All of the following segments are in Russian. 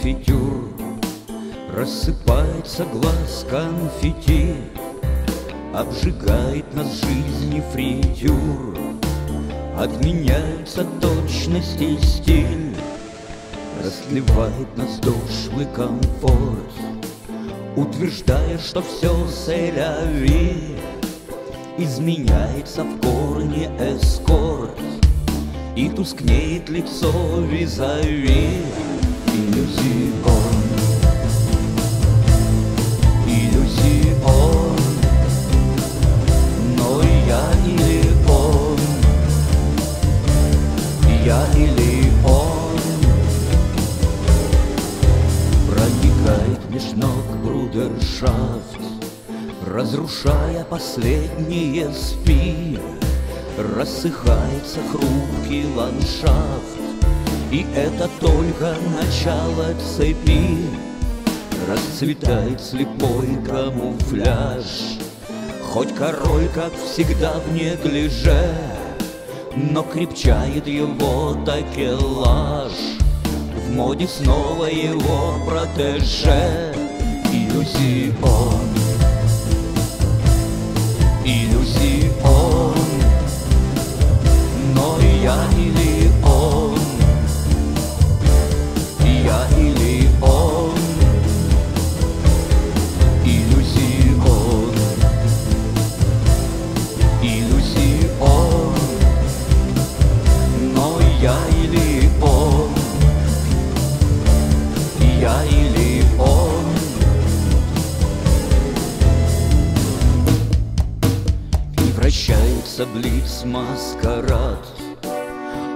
Конфитюр, Рассыпается глаз конфетти, Обжигает нас жизни фритюр, Отменяется точность и стиль, Расливает нас душевый комфорт, Утверждая, что все сэляви Изменяется в корне эскорт И тускнеет лицо визави Иллюзион Иллюзион Но я или он Я или он Проникает меж ног брудершафт Разрушая последние спи Рассыхается хрупкий ландшафт И это только начало цепи. Расцветает слепой камуфляж Хоть король, как всегда, в неглиже Но крепчает его такелаж. В моде снова его протеже. Иллюзион Превращается блиц маскарад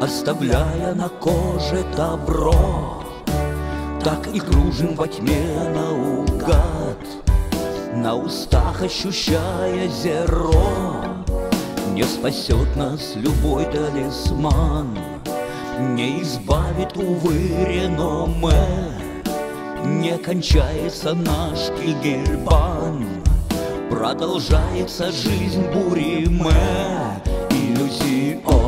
Оставляя на коже добро Так и кружим во тьме наугад На устах ощущая зеро. Не спасет нас любой талисман Не избавит, увы, реноме. Не кончается наш кигельбан Продолжается жизнь буриме. Иллюзион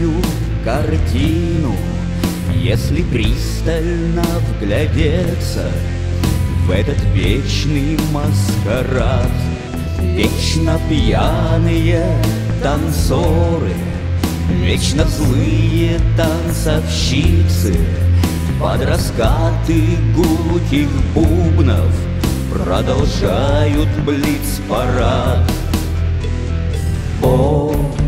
странную картину. Если пристально вглядеться В этот вечный маскарад Вечно пьяные танцоры Вечно злые танцовщицы Под раскаты гулких бубнов Продолжают блиц-парад. О, о,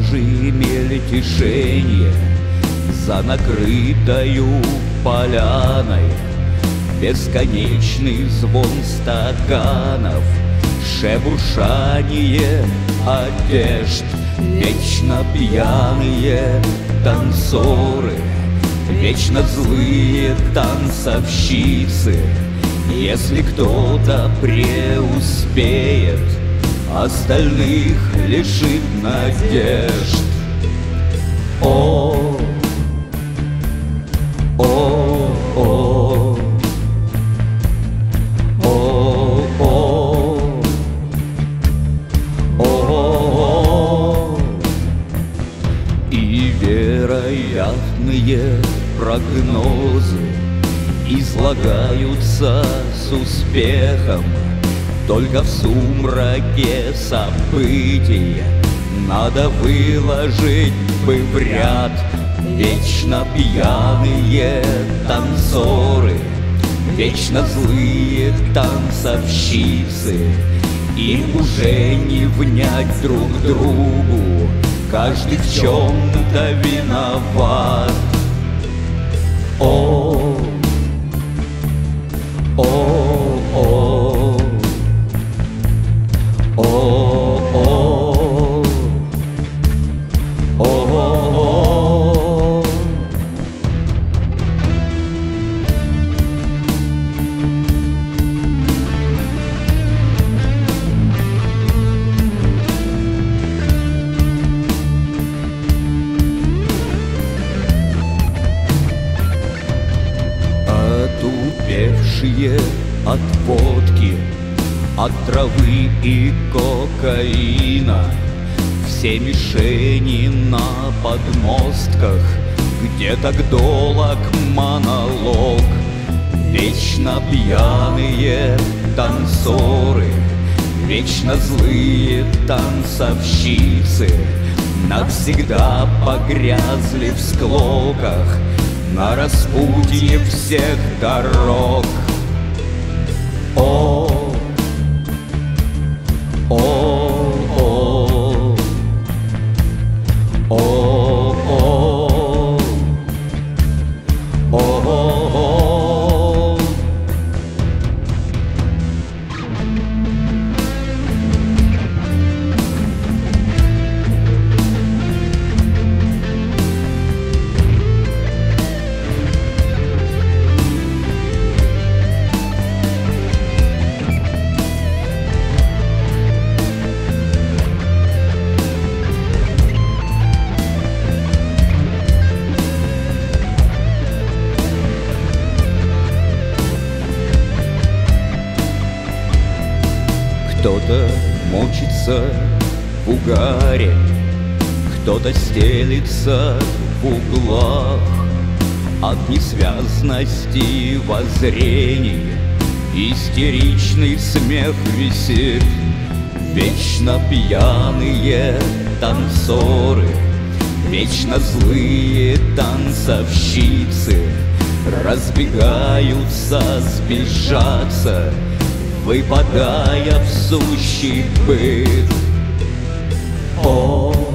Персонажи мельтешения За накрытою поляной Бесконечный звон стаканов Шебуршание одежд Вечно пьяные танцоры Вечно злые танцовщицы. Если кто-то преуспеет остальных лишит надежд. О, о, о, о, о, о, о, и вероятные прогнозы излагаются с успехом. Только в сумраке событий надо выложить бы в ряд. Вечно пьяные танцоры Вечно злые танцовщицы. Им уже не внять друг другу Каждый в чем-то виноват. О, подмостках, где так долг монолог Вечно пьяные танцоры, вечно злые танцовщицы Навсегда погрязли в склоках на распутье всех дорог. О, о, стелится в углах От несвязности воззрений. Истеричный смех висит Вечно пьяные танцоры Вечно злые танцовщицы. Разбегаются сбежаться Выпадая в сущий быт. О,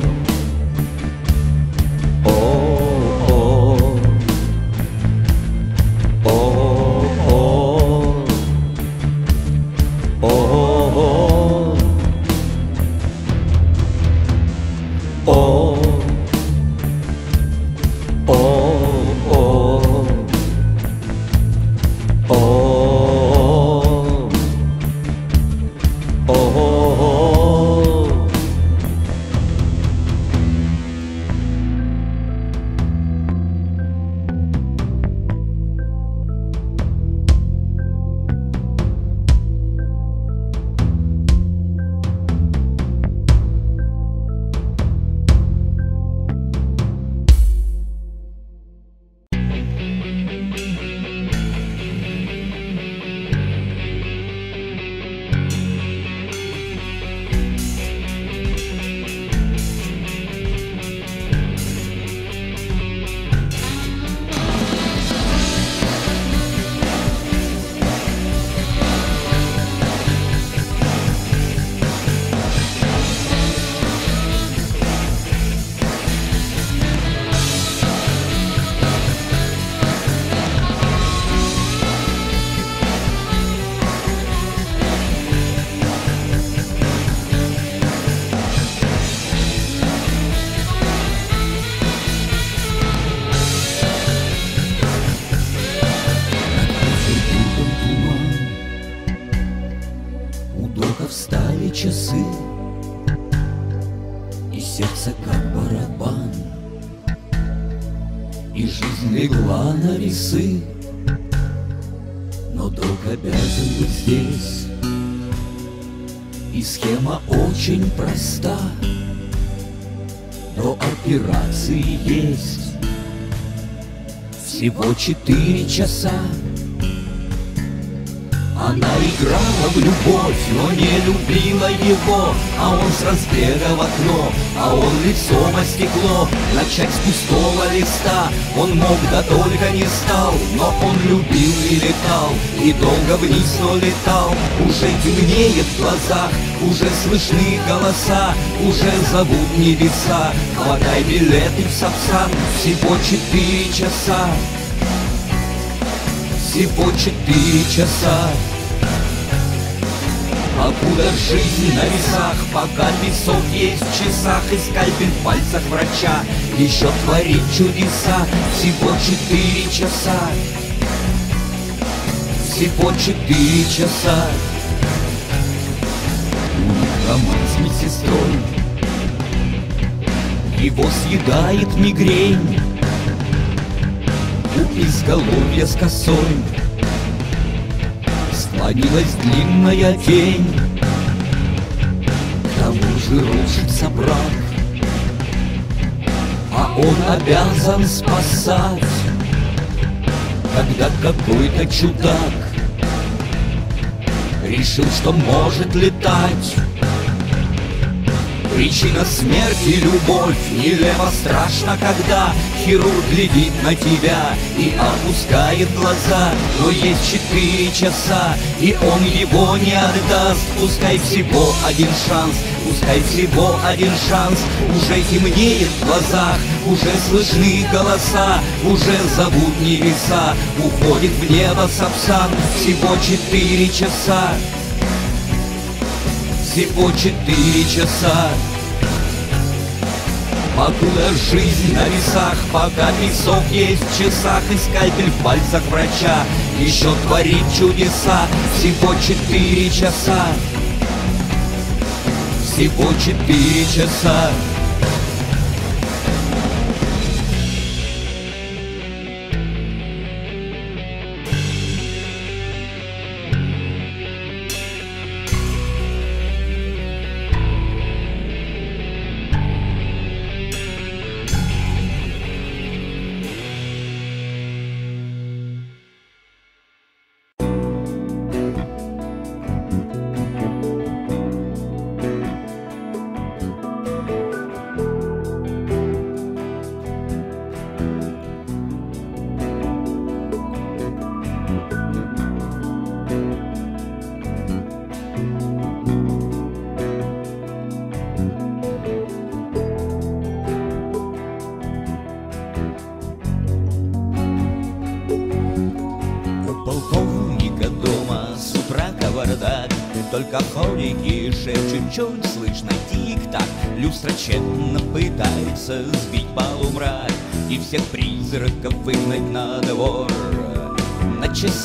Операции есть. Всего четыре часа. Она играла в любовь, но не любила его. А он с разбега в окно, а он лицом о стекло. Начать с пустого листа он мог, да только не стал Но он любил и летал, и долго вниз, но летал. Уже темнеет в глазах, уже слышны голоса Уже зовут небеса, хватай билеты в Сапсан Всего четыре часа. Всего четыре часа Покуда жизнь на весах, пока песок есть в часах И скальпель в пальцах врача. Еще творит чудеса. Всего четыре часа. Всего четыре часа. Роман с медсестрой. Его съедает мигрень. У изголовья с косой Склонилась длинная тень. К тому же рушится брак. А он обязан спасать. Когда какой-то чудак Решил, что может летать Причина смерти — любовь. Нелепо страшно, когда Хирург глядит на тебя и опускает глаза. Но есть четыре часа, и он его не отдаст. Пускай всего один шанс, пускай всего один шанс. Уже темнеет в глазах, уже слышны голоса Уже зовут небеса, уходит в небо Сапсан Всего четыре часа всего четыре часа Покуда жизнь на весах, пока песок есть в часах И скальпель в пальцах врача еще творит чудеса. Всего четыре часа Всего четыре часа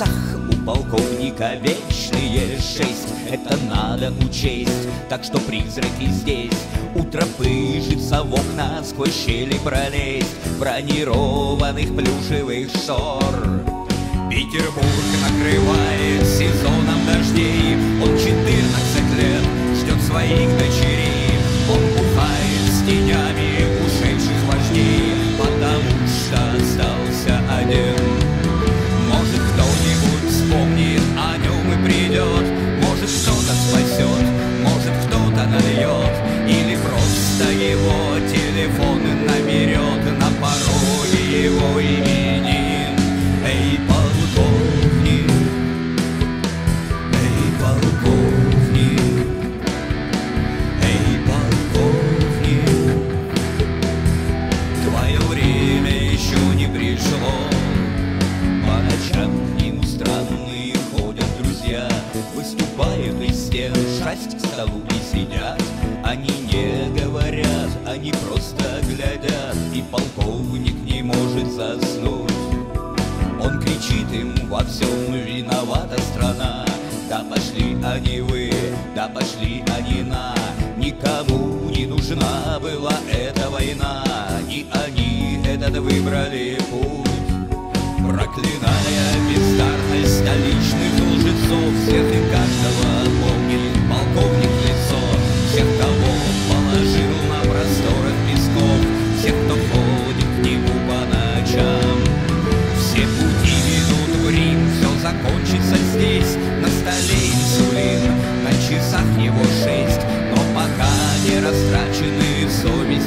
Часах у полковника вечные шесть. Это надо учесть, так что призраки здесь. Утро пыжится в окна, сквозь щели пролезть. Бронированных плюшевых шор. Петербург накрывает сезоном дождей. Он 14 лет ждет своих дочерей. Он бухает с тенями ушедших вождей Потому что остался один его телефон заснуть. Он кричит им во всем виновата страна. Да пошли они вы, да пошли они на. Никому не нужна была эта война. И они этот выбрали путь. Проклиная бездарность столичных лжецов Всех и каждого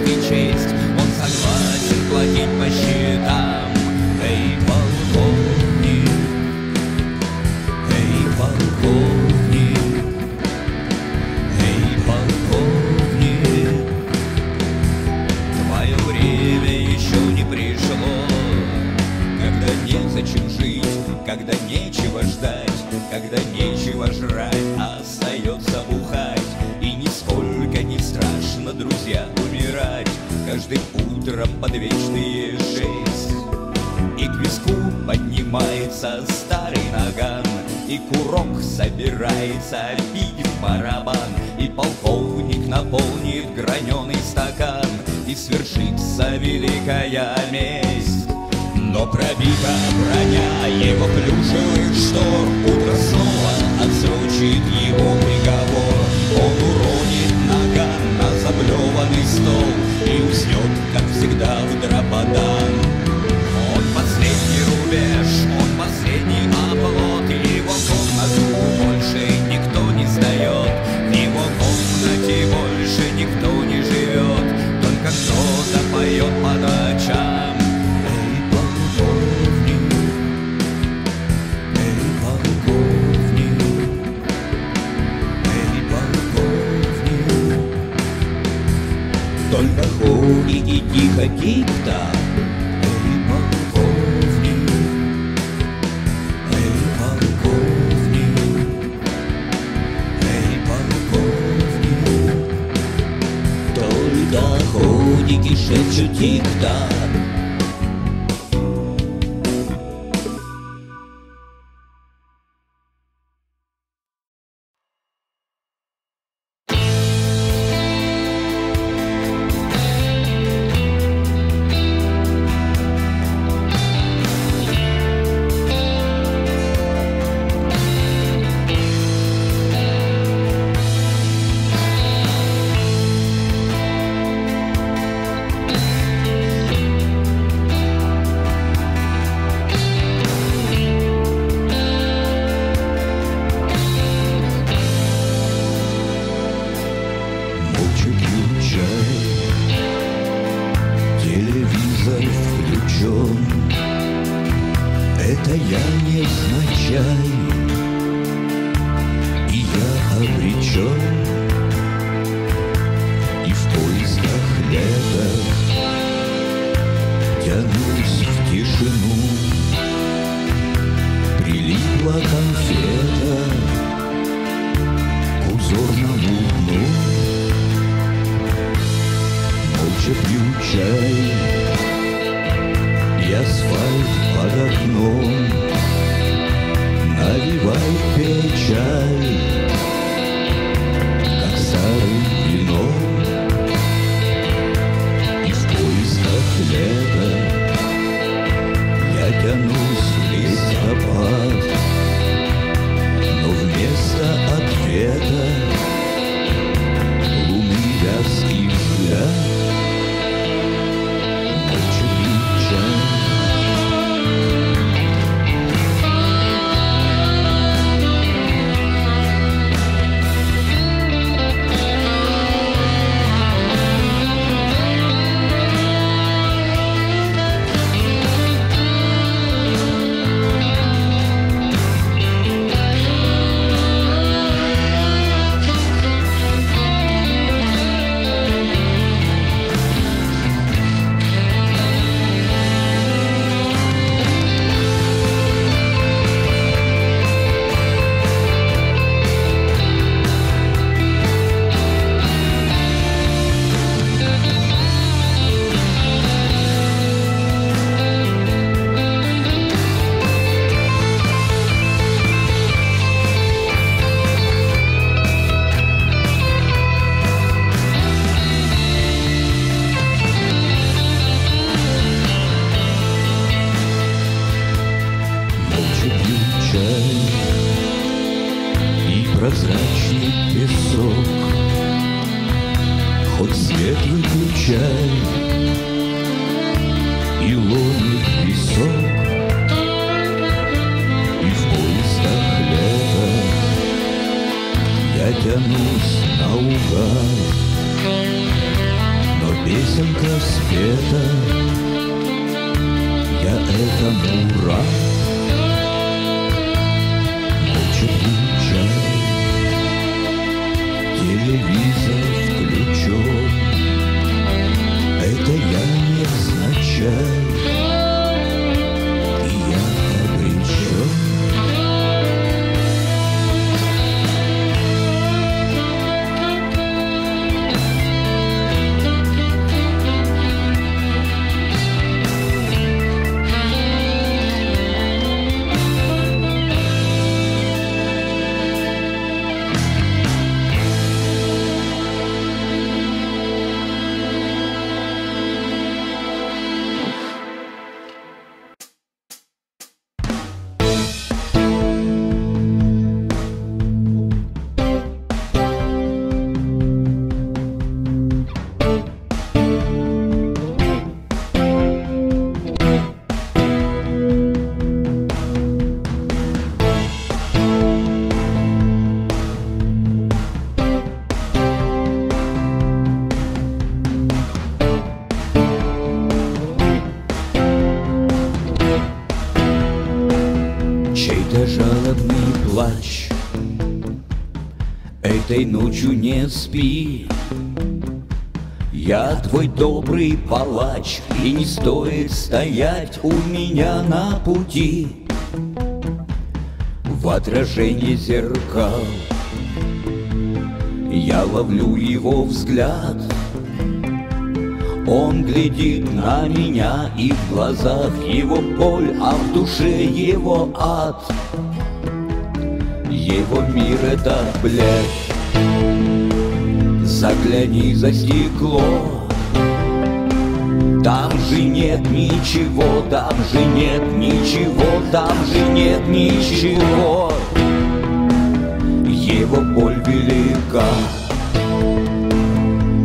и честь. Он согласен платить по счетам. Эй, полковник, эй, полковник. Эй, полковник. Твое время еще не пришло. Когда незачем жить, когда нечего ждать Когда нечего жрать. утро подвечные шесть. И к виску поднимается старый наган, И курок собирается бить в барабан, И полковник наполнит граненый стакан, И свершится великая месть. Но пробита броня его плюшевых штор, Утро снова отзвучит его приговор. Ночью не спи Я твой добрый палач И не стоит стоять у меня на пути В отражении зеркал Я ловлю его взгляд он глядит на меня, и в глазах его боль, а в душе его ад. Его мир — это блядь. Загляни за стекло, там же нет ничего, там же нет ничего, там же нет ничего. Его боль велика.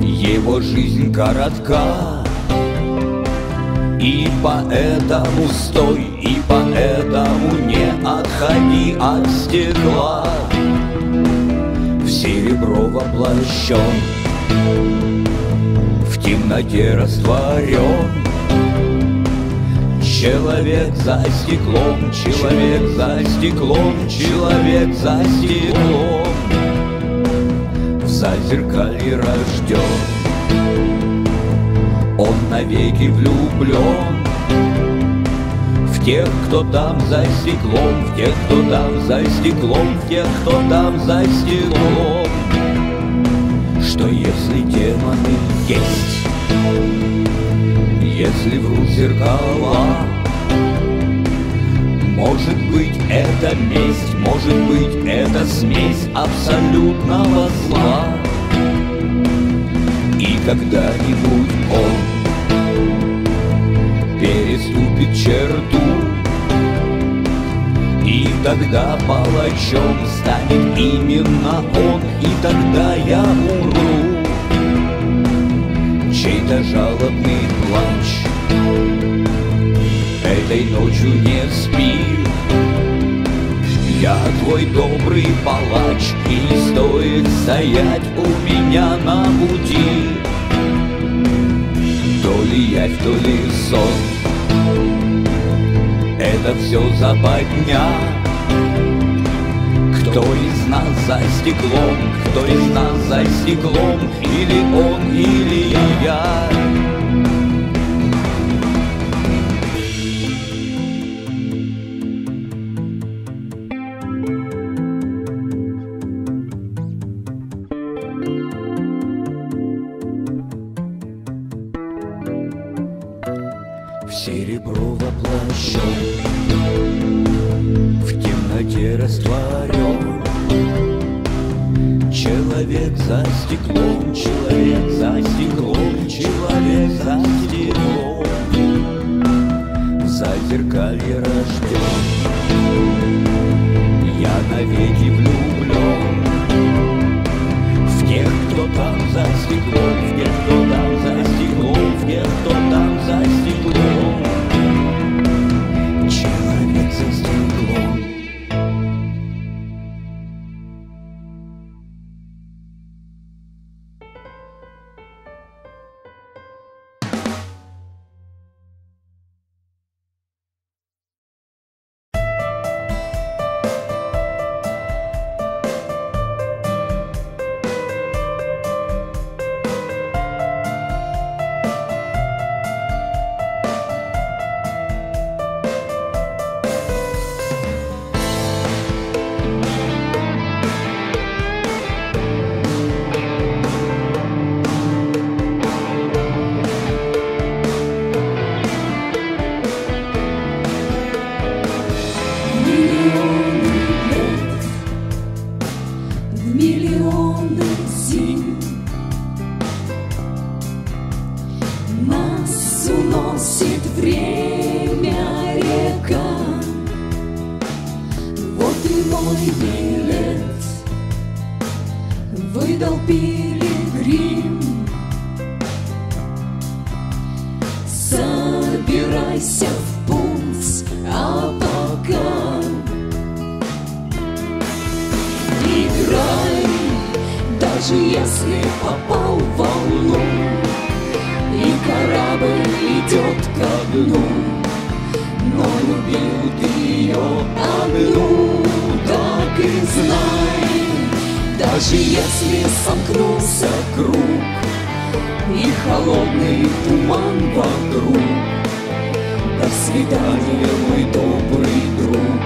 Его жизнь коротка. И поэтому стой, и поэтому не отходи от стекла серебро воплощен, в темноте растворен. Человек за стеклом, человек за стеклом, человек за стеклом. В зазеркалье рожден. Он навеки влюблен. В тех, кто там за стеклом В тех, кто там за стеклом В тех, кто там за стеклом Что если демоны есть Если врут зеркала может быть, это месть, может быть, это смесь абсолютного зла. И когда-нибудь он переступит черту И тогда палачом станет именно он И тогда я умру. Чей-то жалобный плач Этой ночью не спи Я твой добрый палач И не стоит стоять у меня на пути. То ли явь, то ли сон Это все западня. Кто из нас за стеклом, кто из нас за стеклом Или он, или я растворен. Человек за стеклом, человек за стеклом, человек за стеклом. За зеркалье рожден. Я навеки влюблен. В тех, кто там за стеклом, в тех, кто там за стеклом, в тех, кто Уносит время река. Вот и мой билет. Выдал пилигрим. Собирайся в путь, а пока Играй, даже если попал в волну идет ко дну Но любил ты ее одну, так и знай, даже если сомкнулся круг и холодный туман вокруг, до свидания, мой добрый друг,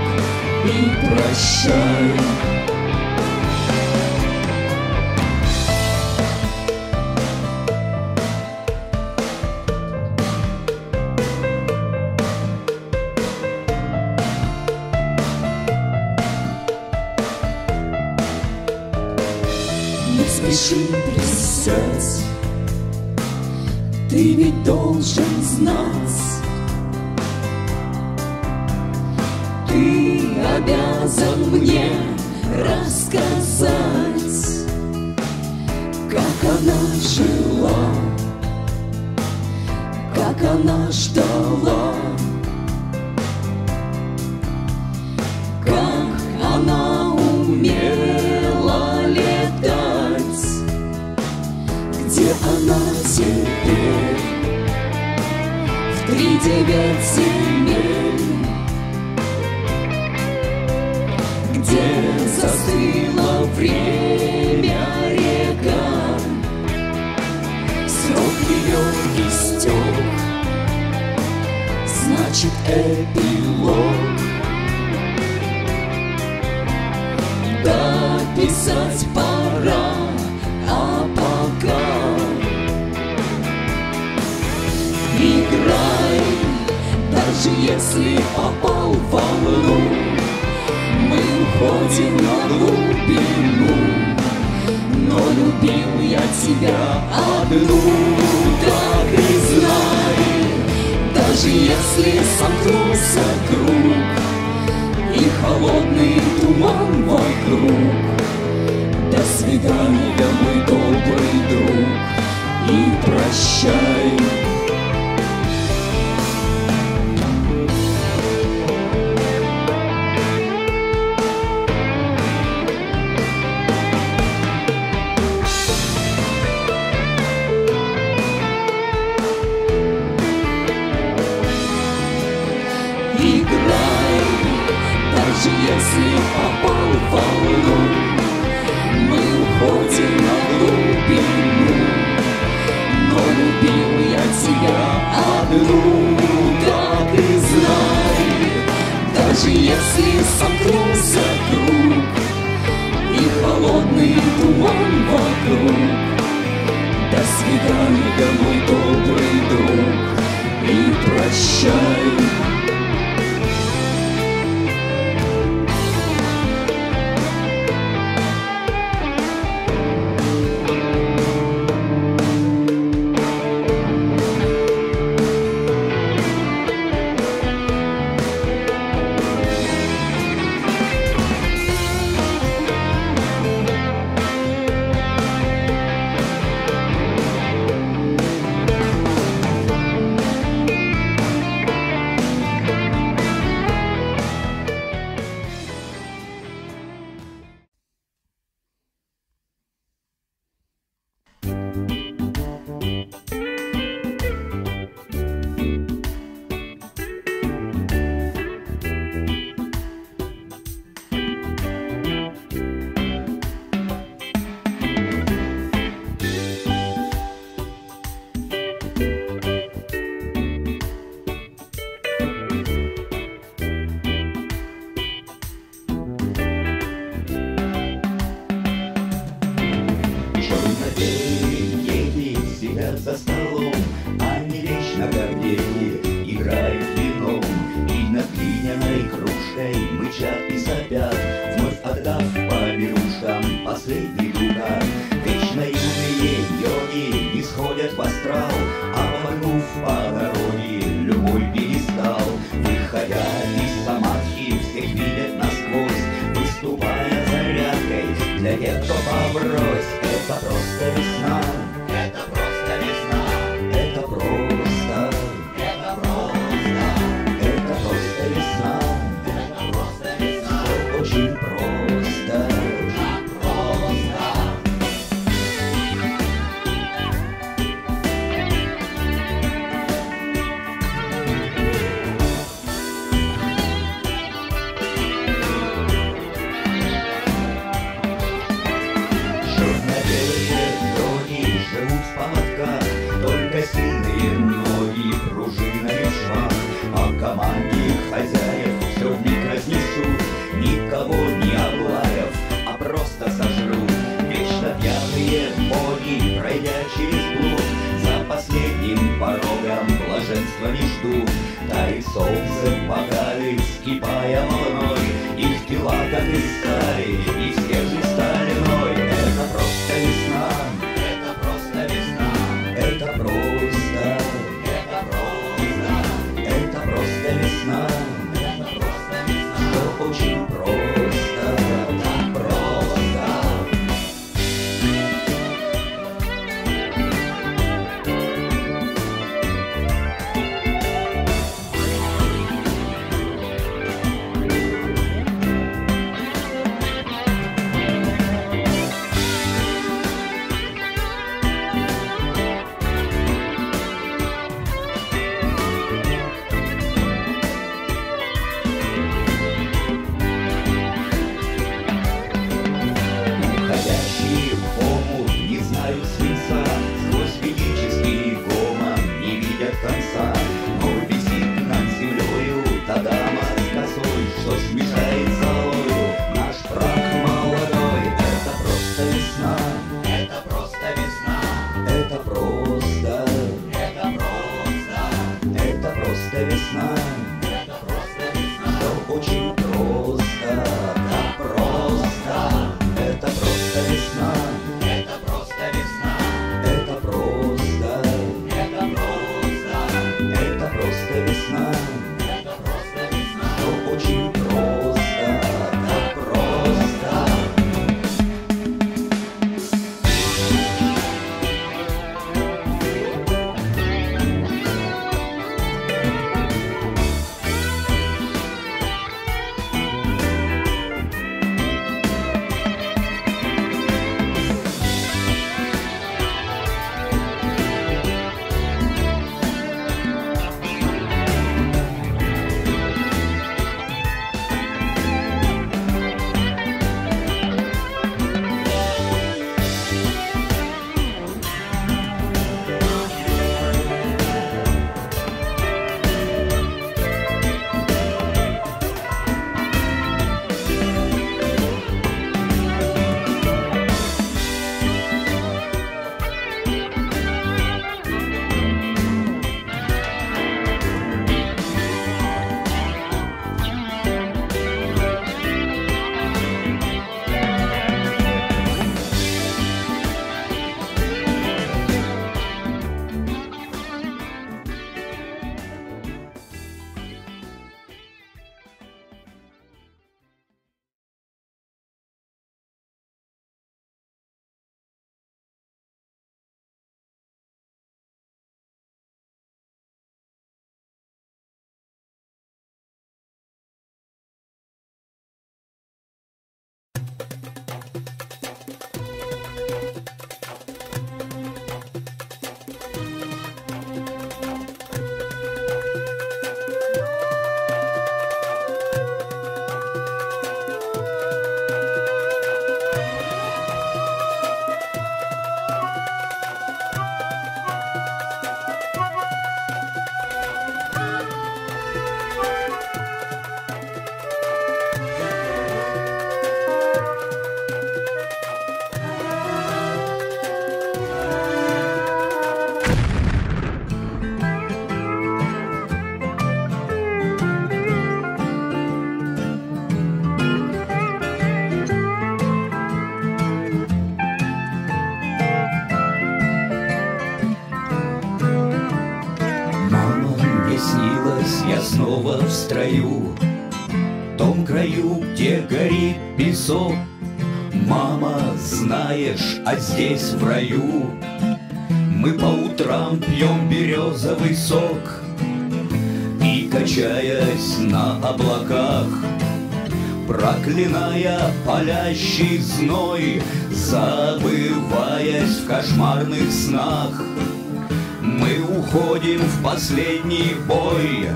и прощай. Должен знать. Ты обязан мне рассказать Как она жила Как она ждала девять земель Где застыло время река? Срок ее истек. Значит эпилог. Дописать пора если попал в волну, мы уходим на глубину, но любил я тебя одну, так и знай, даже если сомкнулся круг и холодный туман вокруг. До свидания, мой добрый друг, и прощай. чувства не жду Тает солнце, пока вскипая волной Их тела, как из косой, снова в строю, Том краю, где горит песок. Мама, знаешь, а здесь в раю. Мы по утрам пьем березовый сок. И, качаясь на облаках, Проклиная палящий зной, Забываясь в кошмарных снах, мы уходим в последний бой.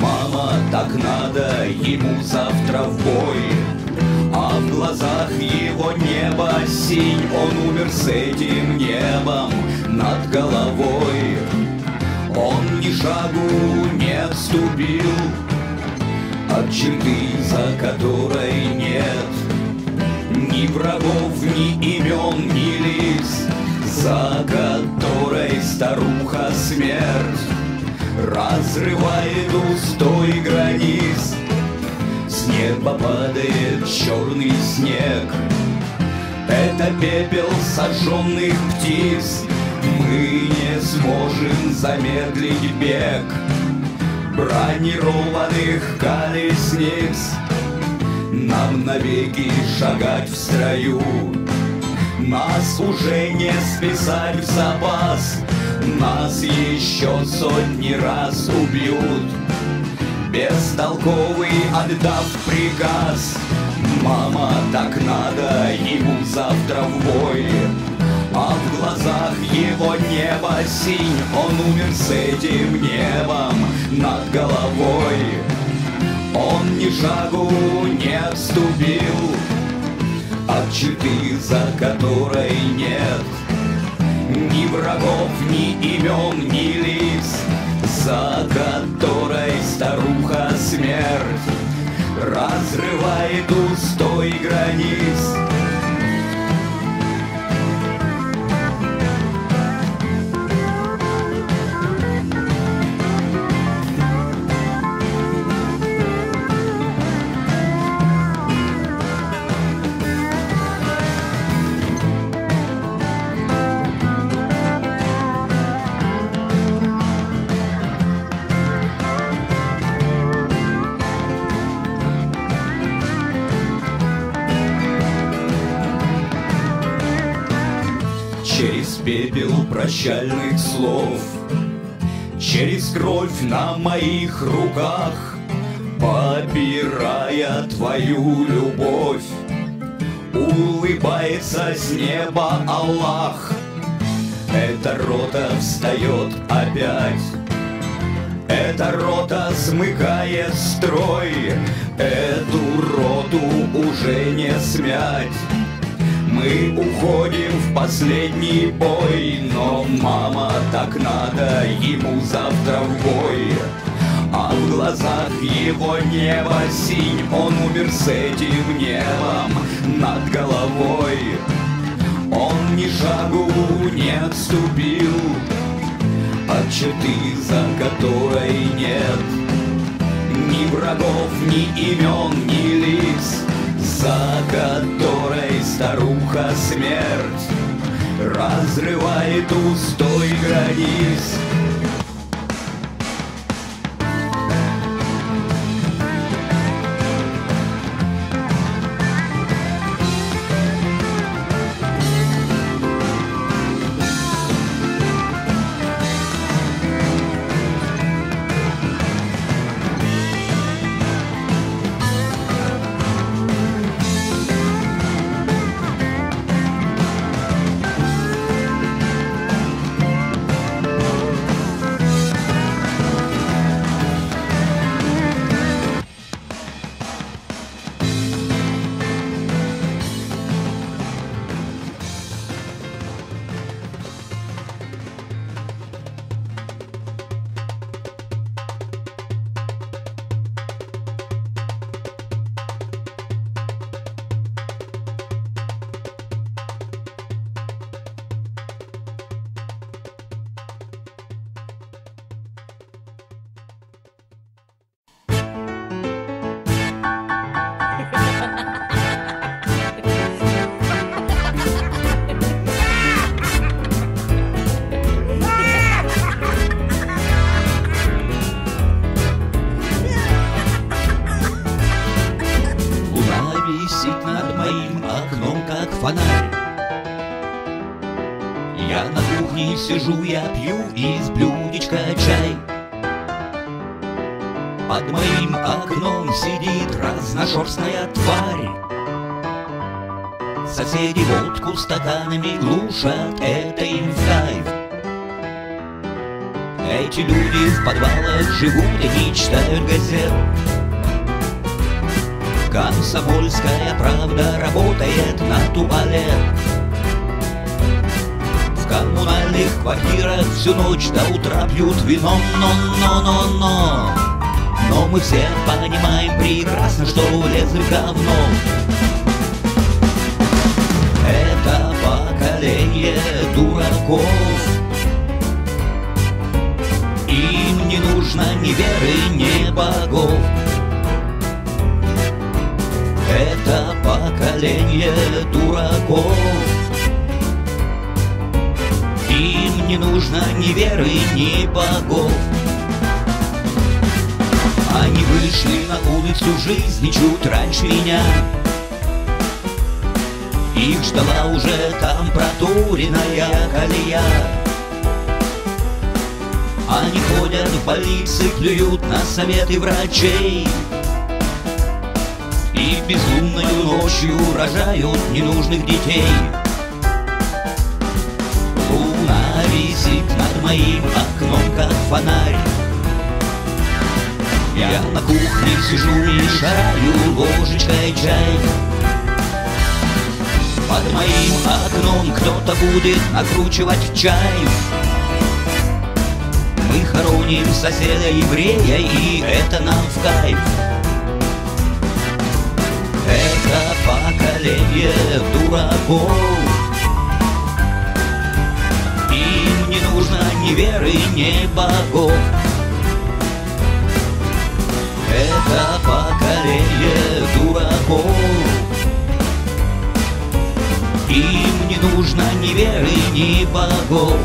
Мама, так надо ему завтра в бой. А в глазах его небо синь Он умер с этим небом над головой. Он ни шагу не отступил От черты, за которой нет ни врагов, ни имен, ни лиц, За которой старуха смерть. Разрывает устой границ. С неба падает черный снег. Это пепел сожженных птиц. Мы не сможем замедлить бег Бронированных колесниц. Нам навеки шагать в строю Нас уже не списать в запас. Нас еще сотни раз убьют. Бестолковый отдав приказ. Мама, так надо ему завтра в бой. А в глазах его небо синь. Он умер с этим небом над головой. Он ни шагу не отступил От черты, за которой нет Ни врагов, ни имен, ни лиц За которой старуха смерть Разрывает устой границ Через пепел прощальных слов Через кровь на моих руках Попирая твою любовь Улыбается с неба Аллах. Эта рота встает опять Эта рота смыкает строй Эту роту уже не смять мы уходим в последний бой, но мама, так надо ему завтра в бой. А в глазах его небо синь, он умер с этим небом над головой. Он ни шагу не отступил от черты, за которой нет ни врагов, ни имен, ни лиц за которой старуха смерть Разрывает устой границ пью из блюдечка чай. Под моим окном сидит разношерстная тварь. Соседи водку стаканами глушат, это им в кайф. Эти люди в подвалах живут и читают газет. Комсомольская правда работает на туалет В коммунальных квартирах. Всю ночь до утра пьют вино. Но-но-но-но Но мы все понимаем прекрасно, что влезли в говно. Это поколение дураков. Им не нужно ни веры, ни богов. Это поколение дураков Им не нужно ни веры, ни богов. Они вышли на улицу жизни чуть раньше меня. Их ждала уже там протуренная колея. Они ходят в больницы, плюют на советы врачей. И безумною ночью рожают ненужных детей моим окном, как фонарь Я на кухне сижу, мешаю ложечкой чай Под моим окном кто-то будет накручивать чай мы хороним соседа еврея, и это нам в кайф. Это поколение дураков. Ни веры, ни богов. Это поколение дураков. Им не нужно ни веры, ни богов.